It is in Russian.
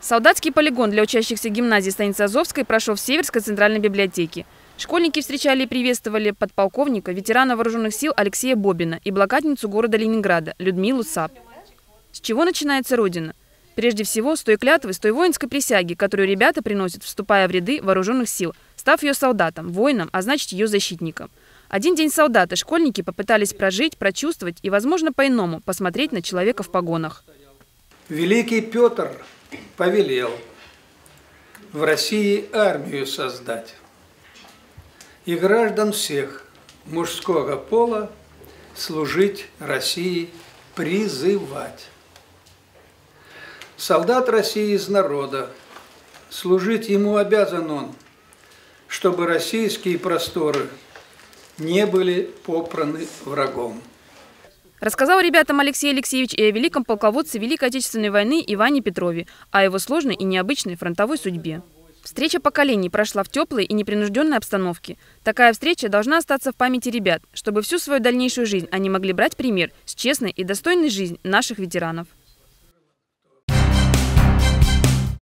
Солдатский полигон для учащихся гимназии станицы Азовской прошел в Северской центральной библиотеке. Школьники встречали и приветствовали подполковника, ветерана вооруженных сил Алексея Бобина и блокадницу города Ленинграда Людмилу Сап. С чего начинается Родина? Прежде всего, с той клятвы, с той воинской присяги, которую ребята приносят, вступая в ряды вооруженных сил, став ее солдатом, воином, а значит ее защитником. Один день солдата школьники попытались прожить, прочувствовать и, возможно, по-иному посмотреть на человека в погонах. Великий Петр повелел в России армию создать и граждан всех мужского пола служить России, призывать. Солдат России из народа, служить ему обязан он, чтобы российские просторы не были попраны врагом. Рассказал ребятам Алексей Алексеевич и о великом полководце Великой Отечественной войны Иване Петрове, о его сложной и необычной фронтовой судьбе. Встреча поколений прошла в теплой и непринужденной обстановке. Такая встреча должна остаться в памяти ребят, чтобы всю свою дальнейшую жизнь они могли брать пример с честной и достойной жизнь наших ветеранов.